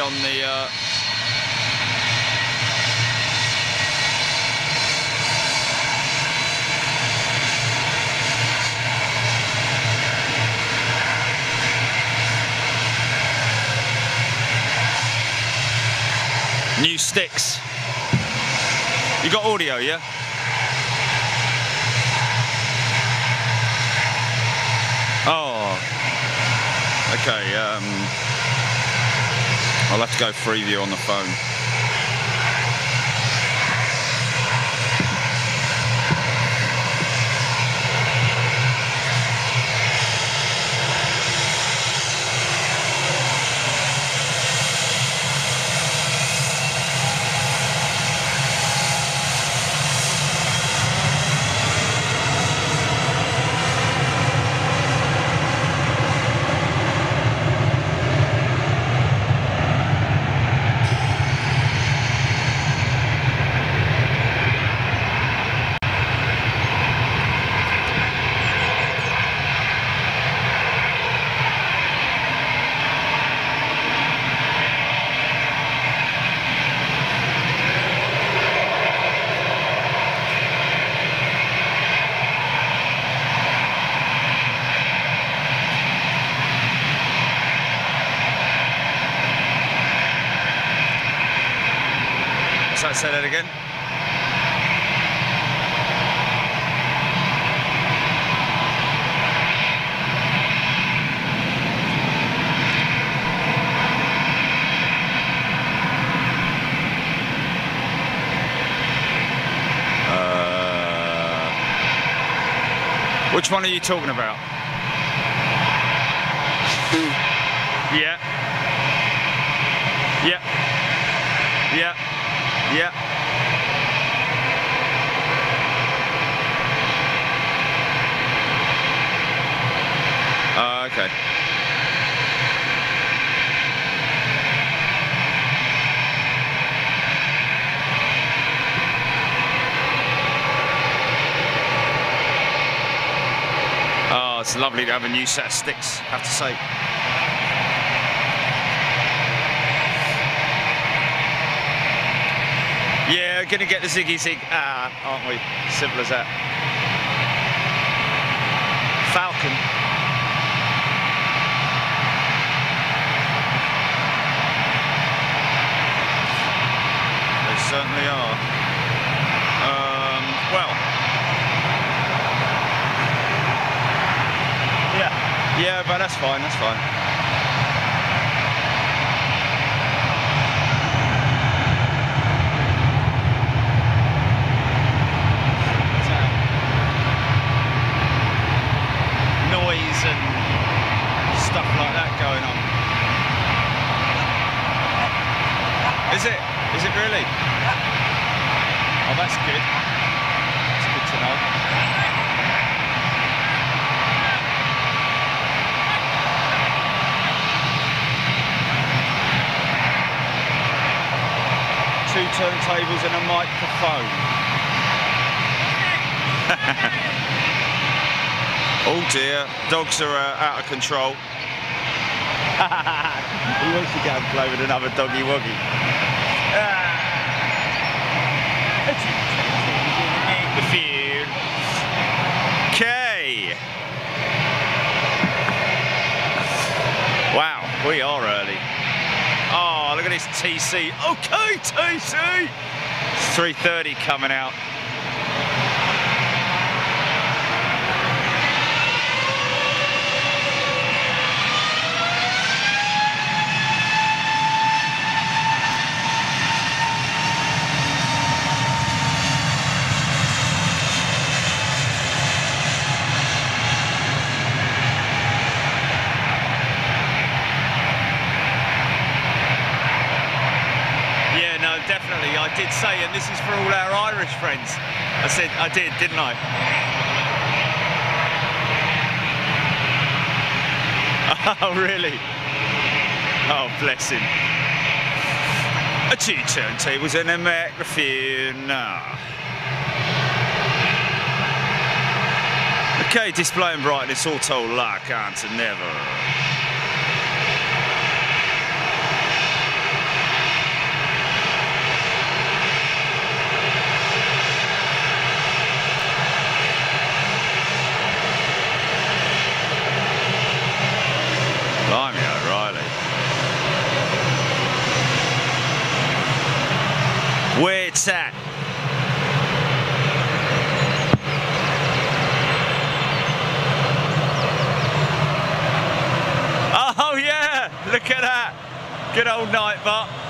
on the. Uh, New sticks. You got audio, yeah? Oh. Okay, um, I'll have to go Freeview on the phone. So say that again. Uh, which one are you talking about? yeah. Yeah. Yeah. Yeah. Uh, okay. Oh, it's lovely to have a new set of sticks, I have to say. Yeah, we're gonna get the Ziggy Zig, ah, aren't we? Simple as that. Falcon. They certainly are. Um, well. Yeah, yeah, but that's fine, that's fine. noise and stuff like that going on. Is it? Is it really? Oh, that's good. That's good to know. Two turntables and a microphone. Oh dear, dogs are uh, out of control. he wants to go and play with another doggy woggy. Okay. Wow, we are early. Oh, look at this TC. Okay, TC. 3.30 coming out. Yeah, no, definitely. I did say, and this is for all friends. I said, I did, didn't I? Oh, really? Oh, bless him. A two turntables and a microphone. Ah. Okay, display and brightness all auto lock on to never. that. Oh yeah, look at that. Good old Nightbot.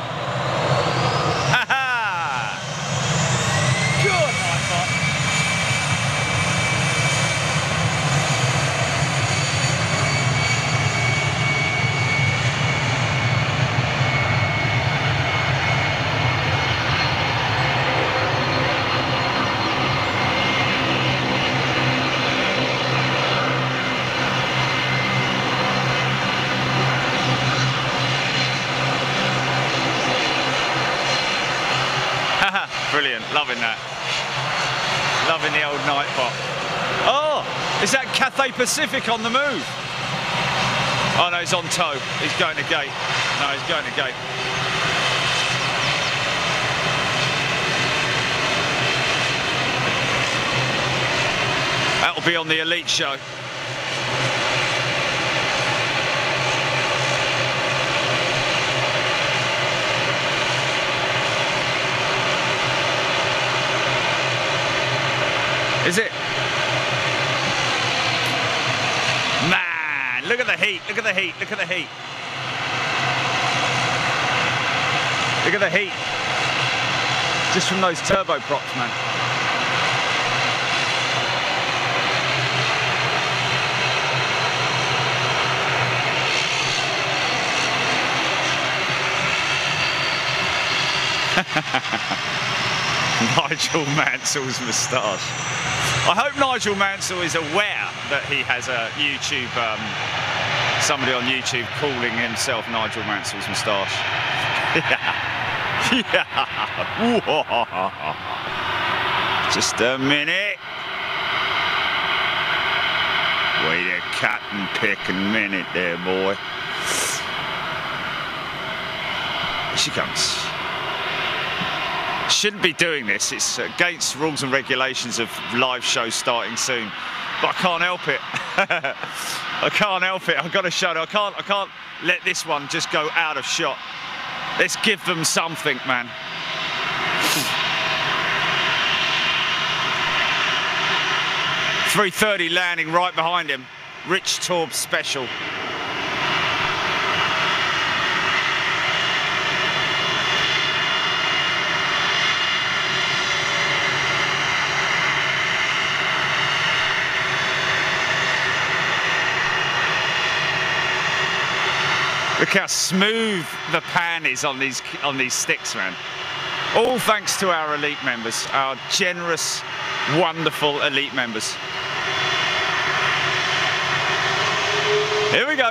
Pacific on the move? Oh no, he's on tow. He's going to gate. No, he's going to gate. That'll be on the Elite show. Is it? Man, look at the heat, look at the heat, look at the heat. Look at the heat. Just from those turbo props, man. Nigel Mansell's moustache. I hope Nigel Mansell is aware that he has a YouTube, um, somebody on YouTube calling himself Nigel Mansell's moustache. yeah. yeah. Just a minute. Wait a cut and pick a minute there, boy. Here she comes shouldn't be doing this. It's against rules and regulations of live shows starting soon. But I can't help it. I can't help it. I've got to show it. I can't I can't let this one just go out of shot. Let's give them something, man. Three thirty landing right behind him. Rich Torb special. Look how smooth the pan is on these on these sticks, man. All thanks to our elite members, our generous, wonderful elite members. Here we go.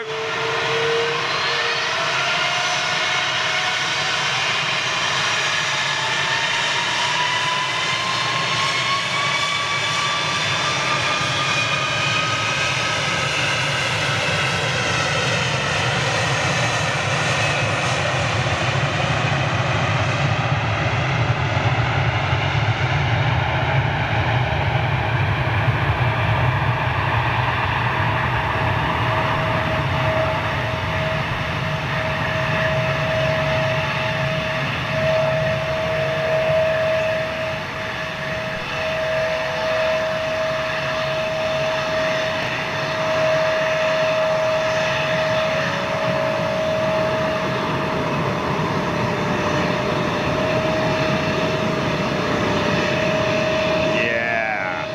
Yeah.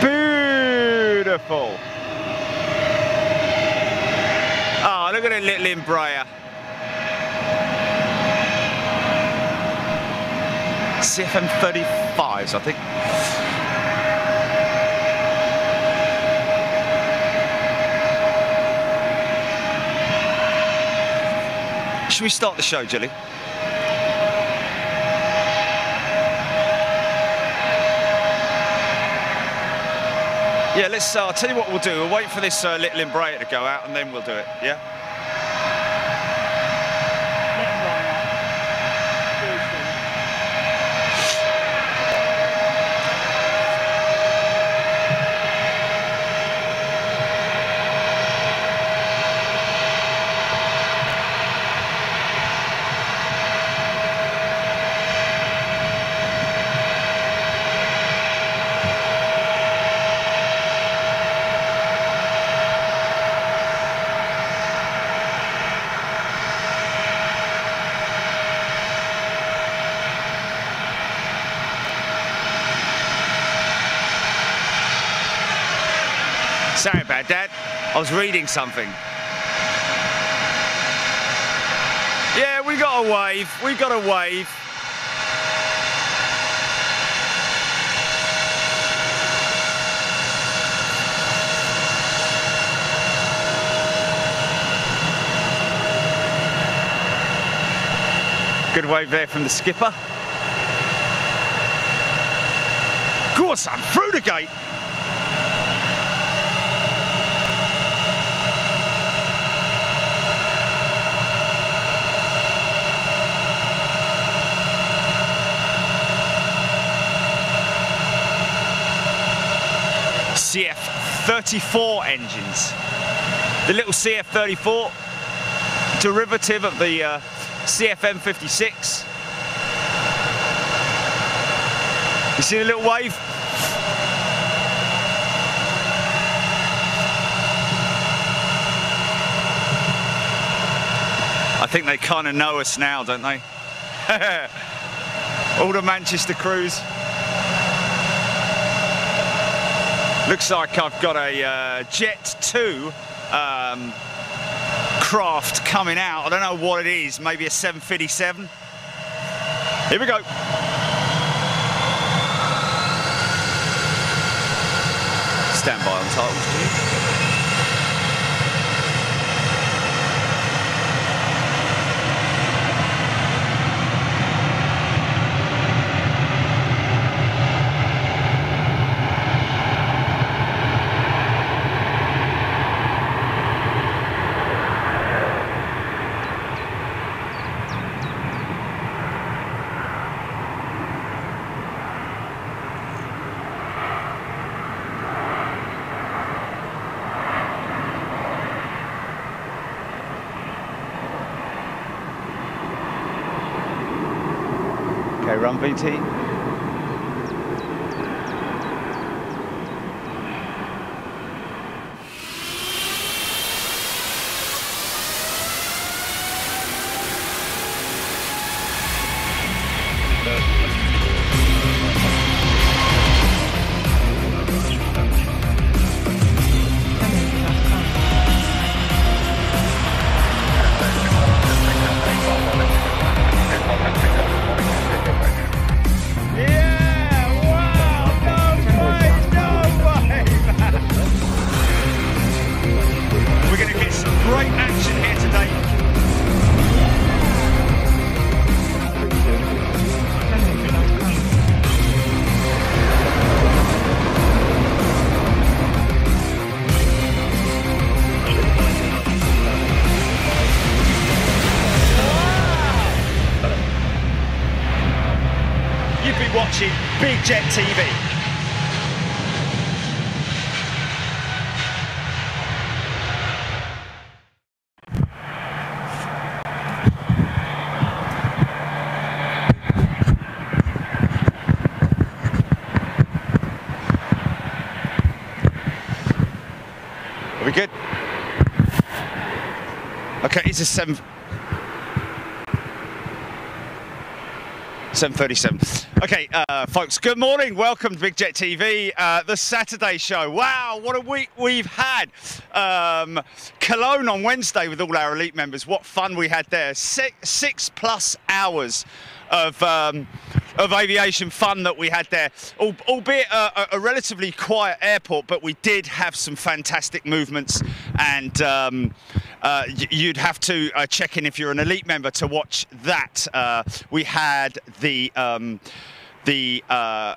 Beautiful. Oh, look at that little Embraer. CFM 35s, I think. Should we start the show, Jilly? Yeah, let's. Uh, I'll tell you what we'll do. We'll wait for this uh, little Embraer to go out, and then we'll do it. Yeah. Sorry about that. I was reading something. Yeah, we got a wave. We got a wave. Good wave there from the skipper. Of course, son, through the gate. CF34 engines. The little CF34, derivative of the uh, CFM56. You see the little wave? I think they kind of know us now, don't they? All the Manchester crews. Looks like I've got a uh, Jet 2 um, craft coming out. I don't know what it is, maybe a 757. Here we go. Stand by on titles, VT. Jet TV. Are we good? Okay, it's a seven. 7.37. Okay, uh, folks, good morning. Welcome to Big Jet TV, uh, the Saturday show. Wow, what a week we've had. Um, Cologne on Wednesday with all our elite members. What fun we had there. Six, six plus hours of um, of aviation fun that we had there, albeit a, a, relatively quiet airport, but we did have some fantastic movements and um, uh, you'd have to uh, check in if you're an elite member to watch that. Uh, we had the um, the uh,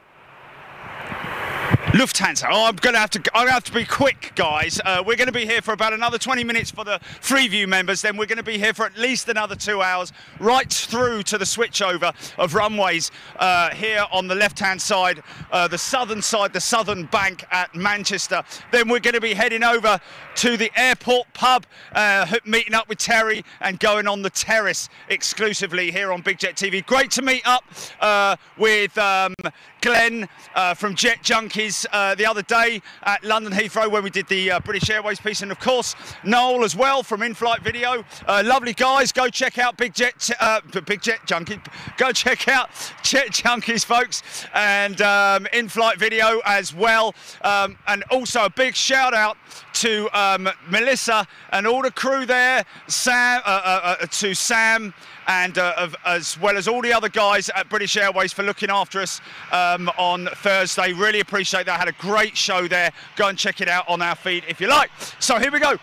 Lufthansa. Oh, I'm going to have to. I'm to have to be quick, guys. Uh, we're going to be here for about another 20 minutes for the Freeview members. Then we're going to be here for at least another two hours, right through to the switchover of runways uh, here on the left-hand side, uh, the southern side, the southern bank at Manchester. Then we're going to be heading over to the airport pub, uh, meeting up with Terry and going on the terrace exclusively here on Big Jet TV. Great to meet up uh, with um, Glenn uh, from Jet Junkies guys uh, the other day at London Heathrow when we did the uh, British Airways piece, and of course Noel as well from In-Flight Video. Uh, lovely guys. Go check out Big Jet, uh, Big Jet Junkie. Go check out Jet Junkies, folks, and um, In-Flight Video as well. Um, and also a big shout out to um, Melissa and all the crew there. Sam, uh, uh, to Sam and uh, of, as well as all the other guys at British Airways for looking after us um, on Thursday. Really appreciate that. Had a great show there. Go and check it out on our feed if you like. So here we go.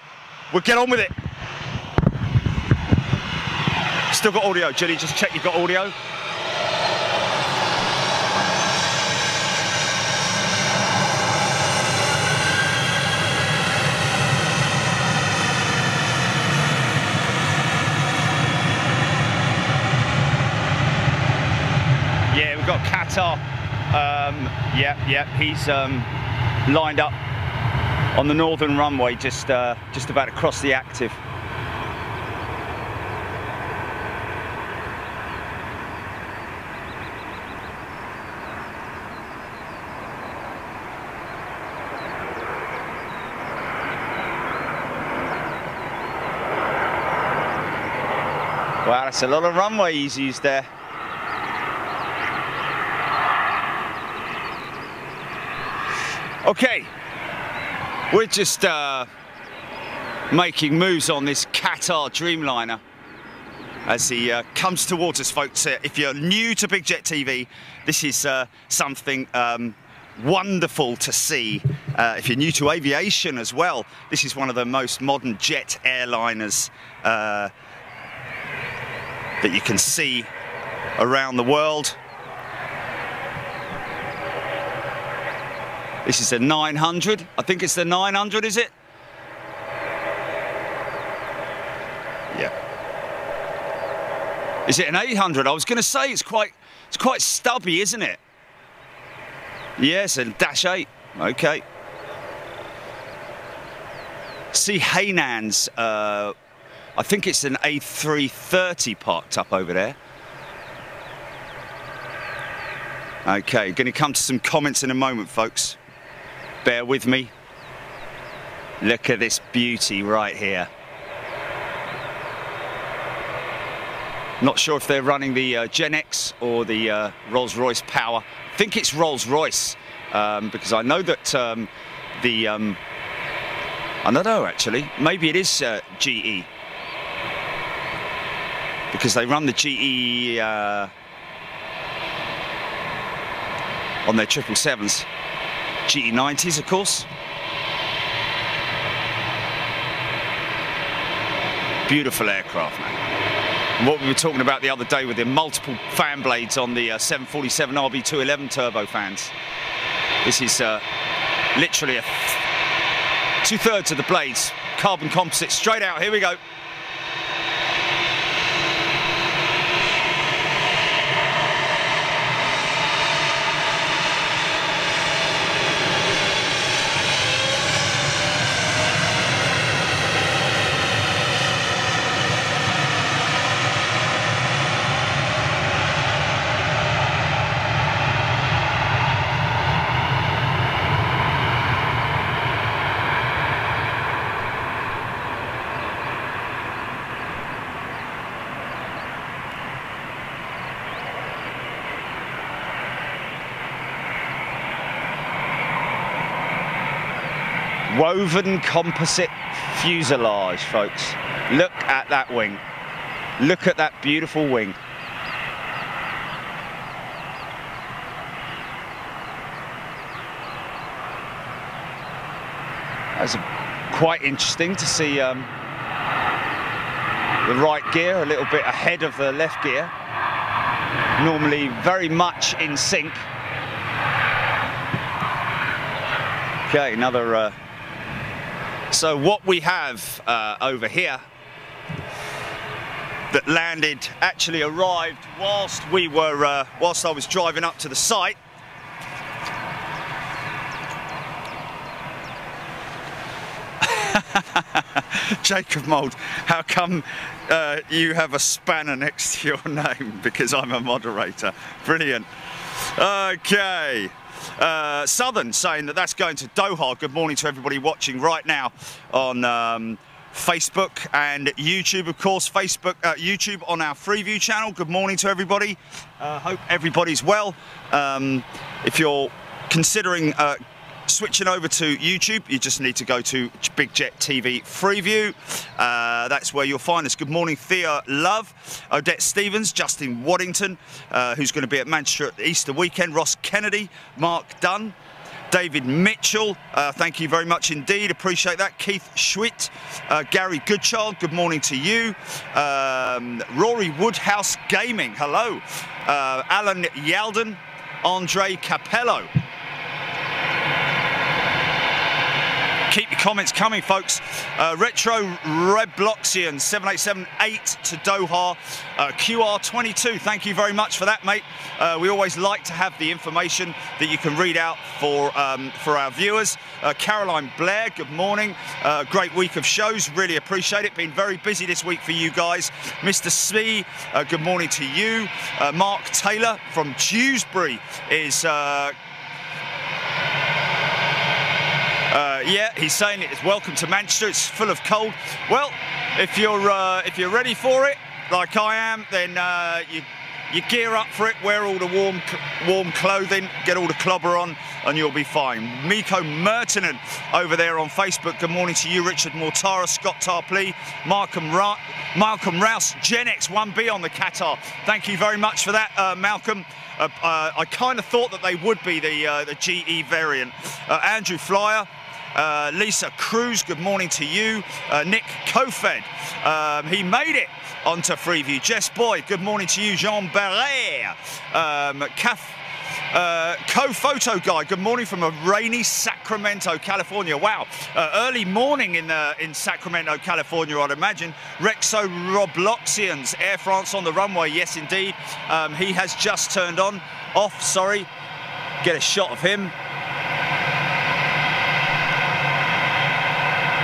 We'll get on with it. Still got audio, Jenny. Just check you've got audio. Got Qatar. Um, yeah, yeah, he's um, lined up on the northern runway, just uh, just about across the active. Wow, that's a lot of runway he's used there. Okay, we're just uh, making moves on this Qatar Dreamliner as he uh, comes towards us, folks. Uh, if you're new to Big Jet TV, this is uh, something um, wonderful to see. Uh, if you're new to aviation as well, this is one of the most modern jet airliners uh, that you can see around the world. This is a 900. I think it's the 900, is it? Yeah. Is it an 800? I was going to say it's quite, it's quite stubby, isn't it? Yes, a dash 8. Okay. See Hainan's, uh, I think it's an A330 parked up over there. Okay, going to come to some comments in a moment, folks bear with me. Look at this beauty right here. Not sure if they're running the uh, GEnx or the uh, Rolls-Royce Power. I think it's Rolls-Royce um, because I know that um, the... Um, I don't know actually. Maybe it is uh, GE. Because they run the GE uh, on their 777s. GE90s, of course. Beautiful aircraft, man. what we were talking about the other day with the multiple fan blades on the uh, 747 RB211 turbofans. This is uh, literally two-thirds of the blades, carbon composite, straight out. Here we go. Woven composite fuselage, folks. Look at that wing. Look at that beautiful wing. That's quite interesting to see um, the right gear a little bit ahead of the left gear. Normally very much in sync. Okay, another uh, so what we have uh, over here that landed actually arrived whilst we were uh, whilst I was driving up to the site Jacob Mould, how come uh, you have a spanner next to your name? Because I'm a moderator. Brilliant. Okay. Uh, Southern saying that that's going to Doha. Good morning to everybody watching right now on um, Facebook and YouTube, of course. Facebook, uh, YouTube on our Freeview channel. Good morning to everybody. Uh, hope everybody's well. Um, if you're considering uh, switching over to YouTube, you just need to go to Big Jet TV Freeview. Uh, that's where you'll find us. Good morning, Thea Love, Odette Stevens, Justin Waddington, uh, who's going to be at Manchester at Easter weekend, Ross Kennedy, Mark Dunn. David Mitchell, uh, thank you very much indeed. Appreciate that. Keith Schwitt, uh, Gary Goodchild, good morning to you. Um, Rory Woodhouse Gaming, hello. Uh, Alan Yalden, Andre Capello. keep your comments coming, folks. Uh, Retro Rebloxian 7878 to Doha. Uh, QR22, thank you very much for that, mate. Uh, we always like to have the information that you can read out for, um, for our viewers. Uh, Caroline Blair, good morning. Uh, great week of shows, really appreciate it. Been very busy this week for you guys. Mr. Smee, uh, good morning to you. Mark Taylor from Dewsbury is uh, yeah, he's saying it is welcome to Manchester. It's full of cold. Well, if you're uh, if you're ready for it, like I am, then uh, you you gear up for it, wear all the warm warm clothing, get all the clobber on, and you'll be fine. Miko Mertinen over there on Facebook. Good morning to you, Richard Mortara, Scott Tarpley, Malcolm, Ra Malcolm Rouse, GEnx 1B on the Qatar. Thank you very much for that, uh, Malcolm. Uh, uh, I kind of thought that they would be the uh, the GE variant. Uh, Andrew Flyer, uh, Lisa Cruz, good morning to you. Uh, Nick Kofed, um, he made it onto Freeview. Jess Boyd, good morning to you. Jean Barret, um, Kath, uh, co-photo guy, good morning from a rainy Sacramento, California. Wow, uh, early morning in uh, in Sacramento, California, I'd imagine. Rexo Robloxians, Air France on the runway, yes indeed. Um, he has just turned on, off, sorry. Get a shot of him.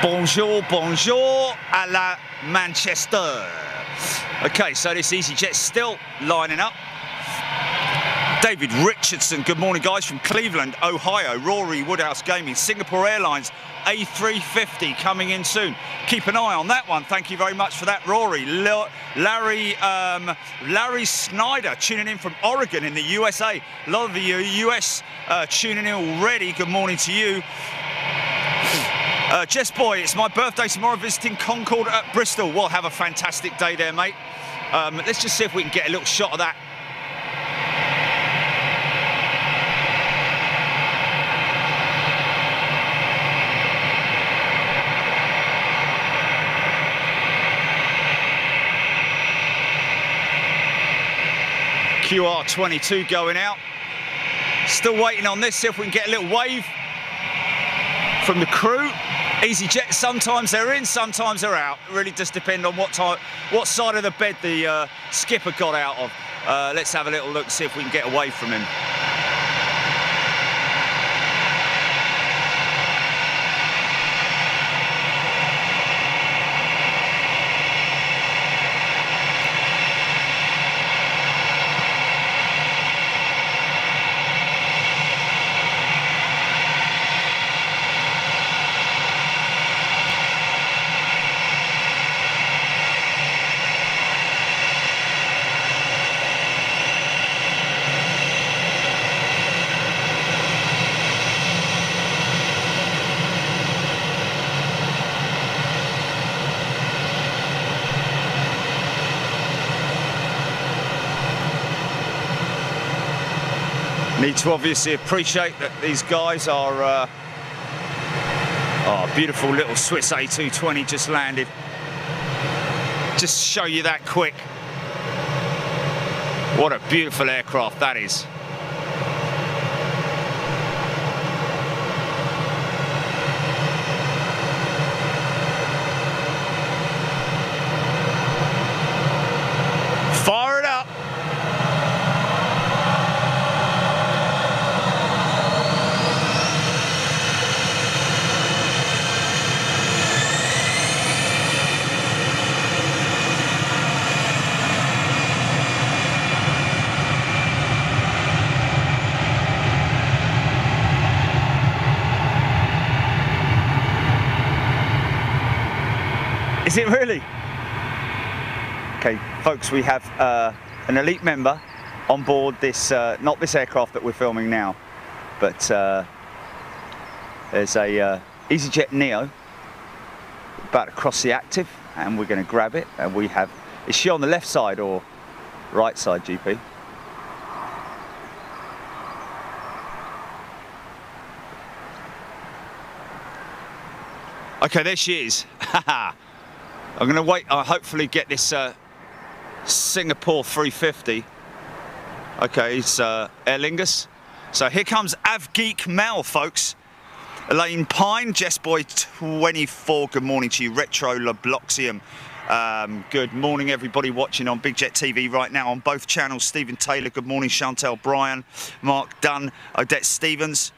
Bonjour, bonjour à la Manchester. Okay, so this EasyJet still lining up. David Richardson, good morning guys from Cleveland, Ohio. Rory Woodhouse Gaming, Singapore Airlines, A350 coming in soon. Keep an eye on that one. Thank you very much for that, Rory. Larry um, Larry Snyder tuning in from Oregon in the USA. A lot of the US uh, tuning in already. Good morning to you. Uh, Jess Boy, it's my birthday tomorrow visiting Concorde at Bristol. We'll have a fantastic day there, mate. Um, let's just see if we can get a little shot of that. QR22 going out. Still waiting on this, see if we can get a little wave from the crew. EasyJet, sometimes they're in, sometimes they're out. Really just depend on what what side of the bed the uh, skipper got out of. Uh, let's have a little look, see if we can get away from him. Need to obviously appreciate that these guys are uh, oh, beautiful little Swiss A220 just landed. Just show you that quick. What a beautiful aircraft that is. Is folks, we have uh, an elite member on board this, uh, not this aircraft that we're filming now, but uh, there's a uh, EasyJet Neo about to cross the active and we're going to grab it and we have, is she on the left side or right side GP? Okay, there she is. I'm going to wait, I'll hopefully get this uh, Singapore 350. Okay, it's uh, Aer Lingus. So here comes Avgeek Mel, folks. Elaine Pine, JessBoy24, good morning to you. Retro Lebloxium, um, good morning everybody watching on Big Jet TV right now on both channels. Stephen Taylor, good morning. Chantel Bryan, Mark Dunn, Odette Stevens,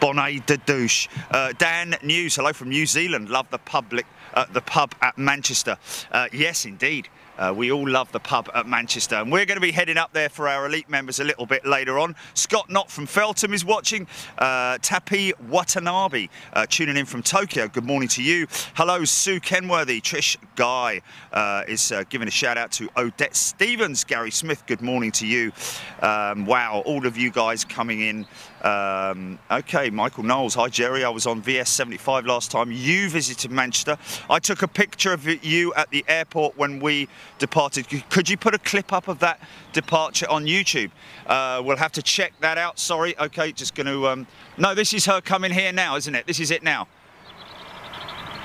Bonnet de Douche. Uh, Dan News, hello from New Zealand. Love the public, uh, the pub at Manchester. Uh, yes, indeed. Uh, we all love the pub at Manchester, and we're going to be heading up there for our elite members a little bit later on. Scott Knott from Feltham is watching. Uh, Tapi Watanabe uh, tuning in from Tokyo. Good morning to you. Hello, Sue Kenworthy. Trish Guy uh, is uh, giving a shout out to Odette Stevens. Gary Smith, good morning to you. Um, wow, all of you guys coming in um, okay, Michael Knowles. Hi, Jerry. I was on VS75 last time. You visited Manchester. I took a picture of you at the airport when we departed. Could you put a clip up of that departure on YouTube? Uh, we'll have to check that out. Sorry. Okay, just going to... Um... No, this is her coming here now, isn't it? This is it now.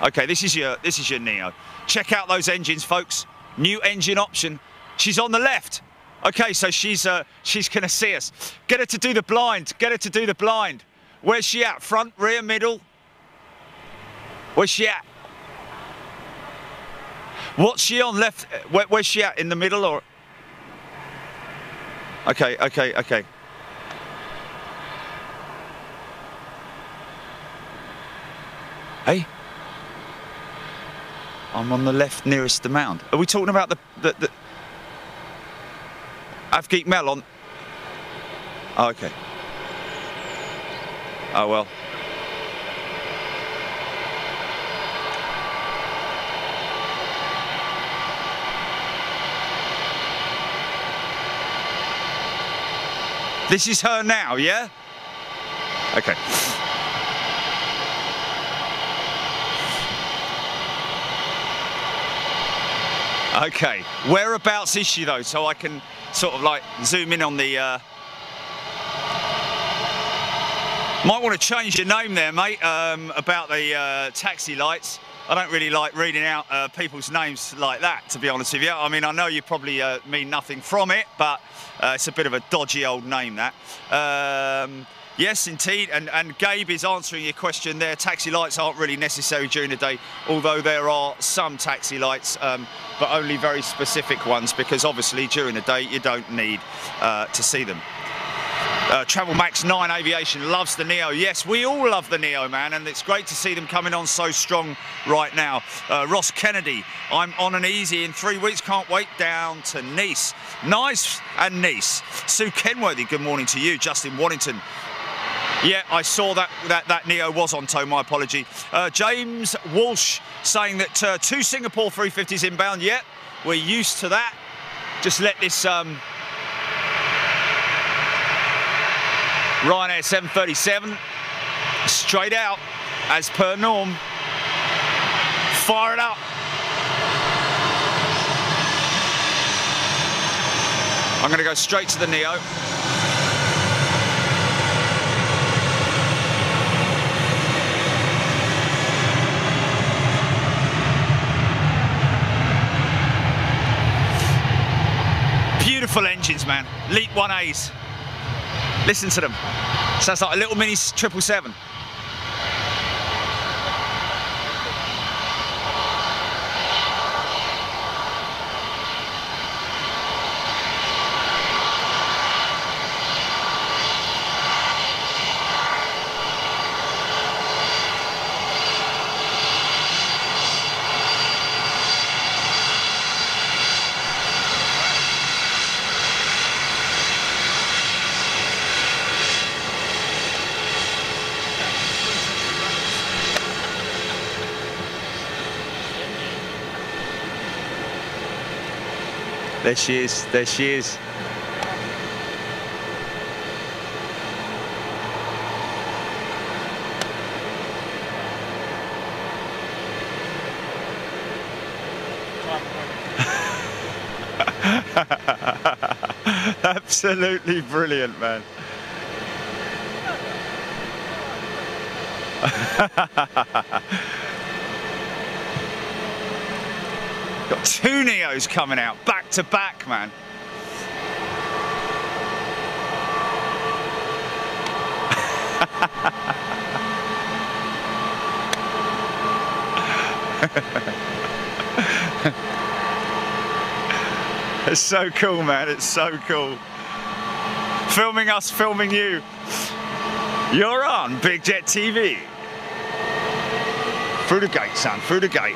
Okay, this is your this is your Neo. Check out those engines, folks. New engine option. She's on the left. Okay, so she's uh, she's gonna see us. Get her to do the blind. Get her to do the blind. Where's she at? Front, rear, middle? Where's she at? What's she on left? Where, where's she at? In the middle or? Okay, okay, okay. Hey? I'm on the left nearest the mound. Are we talking about the, the, the Avgeek Melon. Oh, okay. Oh well. This is her now, yeah? Okay. Okay, whereabouts is she though, so I can sort of like zoom in on the... Uh... Might want to change your name there, mate, um, about the uh, taxi lights. I don't really like reading out uh, people's names like that, to be honest with you. I mean, I know you probably uh, mean nothing from it, but uh, it's a bit of a dodgy old name, that. Um, Yes, indeed. And, and Gabe is answering your question there. Taxi lights aren't really necessary during the day, although there are some taxi lights, um, but only very specific ones, because obviously during the day you don't need uh, to see them. Uh, Travel Max 9 Aviation loves the Neo. Yes, we all love the Neo, man, and it's great to see them coming on so strong right now. Uh, Ross Kennedy, I'm on an easy in three weeks. Can't wait down to Nice. Nice and Nice. Sue Kenworthy, good morning to you. Justin Waddington, yeah, I saw that that, that Neo was on tow, my apology. Uh, James Walsh saying that uh, two Singapore 350s inbound. Yeah, we're used to that. Just let this um, Ryanair 737 straight out as per norm. Fire it up. I'm going to go straight to the Neo. Beautiful engines, man. LEAP 1As. Listen to them. Sounds like a little mini 777. There she is. There she is. Absolutely brilliant, man. Got two Neos coming out back to back, man. it's so cool, man. It's so cool. Filming us, filming you. You're on Big Jet TV. Through the gate, son, through the gate.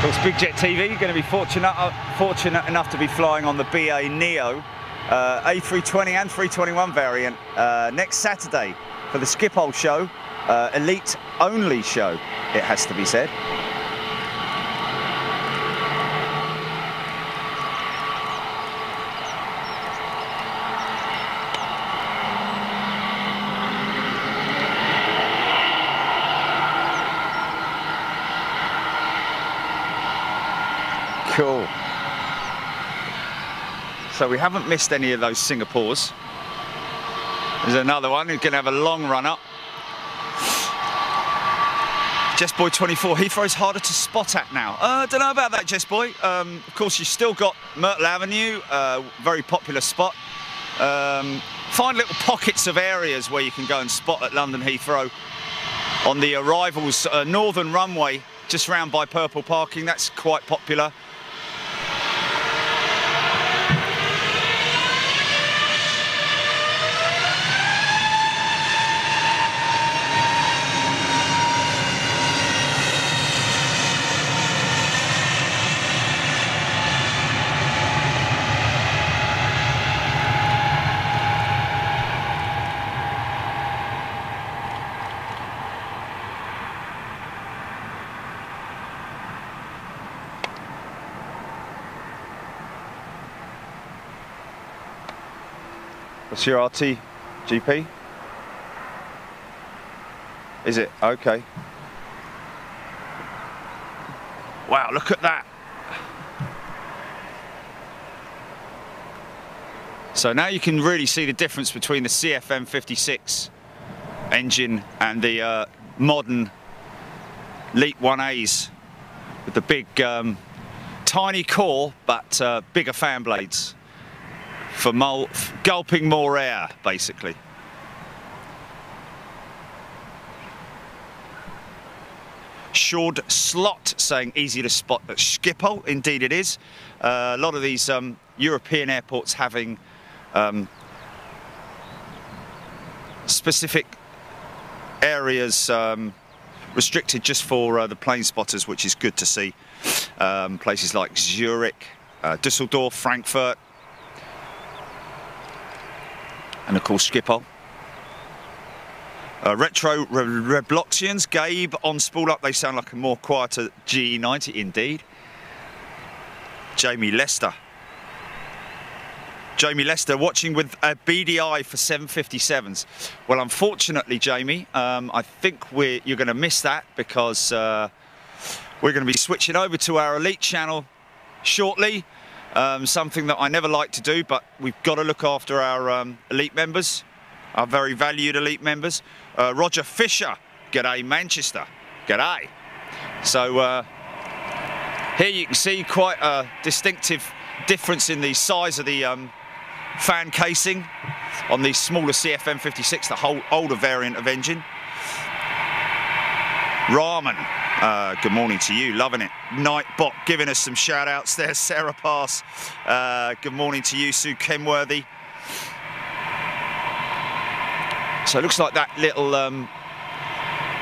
Course, Big Jet TV you're going to be fortunate, uh, fortunate enough to be flying on the BA Neo uh, A320 and 321 variant uh, next Saturday for the Schiphol show, uh, elite only show, it has to be said. Cool. So we haven't missed any of those Singapores. There's another one who's going to have a long run up. Jess Boy 24, Heathrow's harder to spot at now. I uh, don't know about that, Jess Boy. Um, of course, you've still got Myrtle Avenue, uh, very popular spot. Um, find little pockets of areas where you can go and spot at London Heathrow. On the arrivals, uh, northern runway, just round by Purple Parking, that's quite popular. What's your RT GP? Is it? Okay. Wow, look at that. So now you can really see the difference between the CFM 56 engine and the uh, modern LEAP 1As with the big, um, tiny core, but uh, bigger fan blades for more, gulping more air, basically. Short slot saying easy to spot at Schiphol. Indeed it is. Uh, a lot of these um, European airports having um, specific areas um, restricted just for uh, the plane spotters, which is good to see. Um, places like Zurich, uh, Dusseldorf, Frankfurt, and of course Schiphol. Uh, retro Re Rebloxians, Gabe on spool up, they sound like a more quieter GE90 indeed. Jamie Lester. Jamie Lester watching with a BDI for 757s. Well, unfortunately, Jamie, um, I think we're, you're going to miss that because uh, we're going to be switching over to our Elite channel shortly. Um, something that I never like to do, but we've got to look after our um, elite members, our very valued elite members. Uh, Roger Fisher, g'day Manchester, g'day. So uh, here you can see quite a distinctive difference in the size of the um, fan casing on the smaller CFM 56, the whole older variant of engine. Rahman, uh, good morning to you, loving it. Nightbot giving us some shout outs there. Sarah Pass, uh, good morning to you, Sue Kenworthy. So it looks like that little um,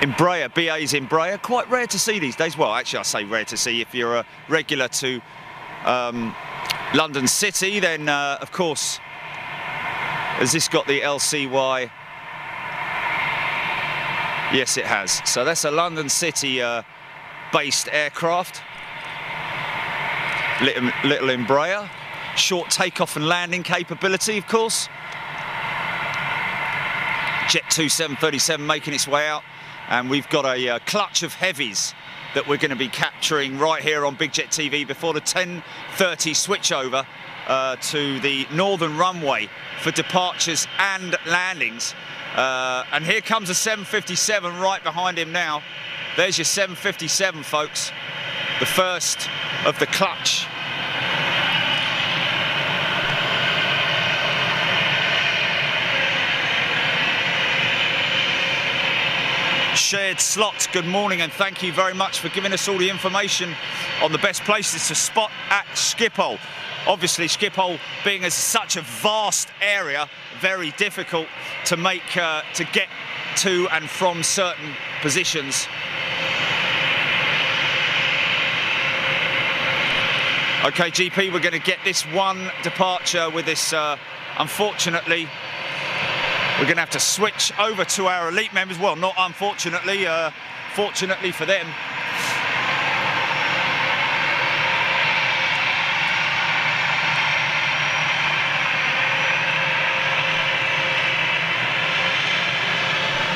Embraer, BA's Embraer, quite rare to see these days. Well, actually I say rare to see if you're a regular to um, London City. Then, uh, of course, has this got the LCY? Yes, it has. So that's a London City uh, based aircraft. Little, little Embraer. Short takeoff and landing capability, of course. Jet 2 737 making its way out. And we've got a uh, clutch of heavies that we're going to be capturing right here on Big Jet TV before the 10.30 switchover uh, to the northern runway for departures and landings. Uh, and here comes a 757 right behind him now. There's your 757, folks. The first of the clutch. Shared slots, good morning and thank you very much for giving us all the information on the best places to spot at Schiphol. Obviously, Schiphol being as such a vast area, very difficult to make, uh, to get to and from certain positions. Okay, GP, we're going to get this one departure with this, uh, unfortunately, we're going to have to switch over to our elite members. Well, not unfortunately, uh, fortunately for them.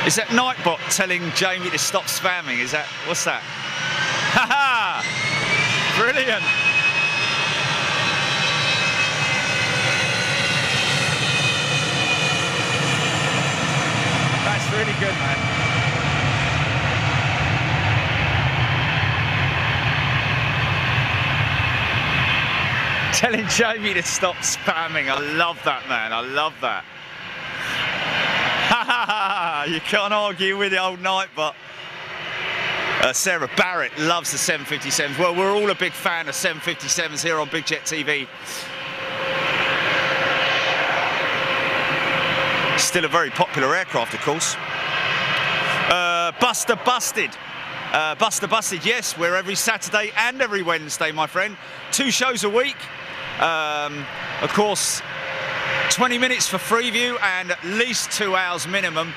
Is that Nightbot telling Jamie to stop spamming? Is that, what's that? Ha ha! Brilliant! That's really good, man. Telling Jamie to stop spamming. I love that, man. I love that. You can't argue with the old Nightbot uh, Sarah Barrett loves the 757s. Well, we're all a big fan of 757s here on Big Jet TV. Still a very popular aircraft, of course. Uh, Buster Busted. Uh, Buster Busted, yes, we're every Saturday and every Wednesday, my friend. Two shows a week. Um, of course, 20 minutes for Freeview and at least two hours minimum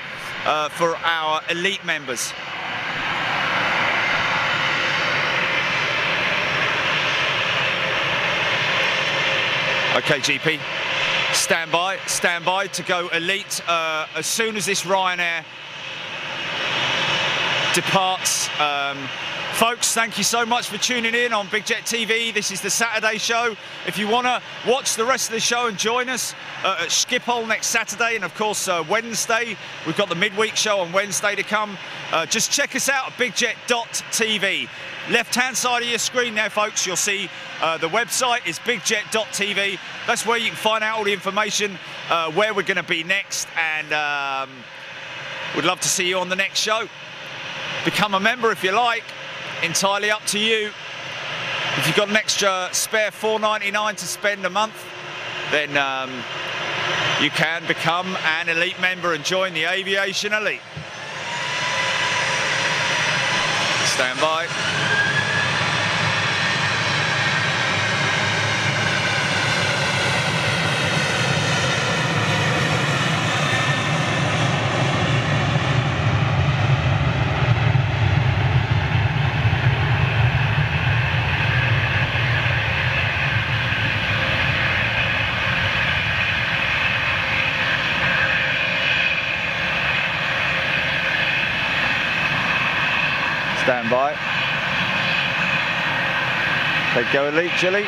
uh, for our elite members. Okay, GP. Stand by, stand by to go elite uh, as soon as this Ryanair departs. Um, Folks, thank you so much for tuning in on Big Jet TV. This is the Saturday show. If you want to watch the rest of the show and join us uh, at Schiphol next Saturday and, of course, uh, Wednesday, we've got the midweek show on Wednesday to come. Uh, just check us out at bigjet.tv. Left-hand side of your screen there, folks, you'll see uh, the website is bigjet.tv. That's where you can find out all the information, uh, where we're going to be next, and um, we'd love to see you on the next show. Become a member if you like entirely up to you. If you've got an extra spare 4.99 to spend a month, then um, you can become an elite member and join the Aviation Elite. Stand by. Stand by. They go elite, Chili.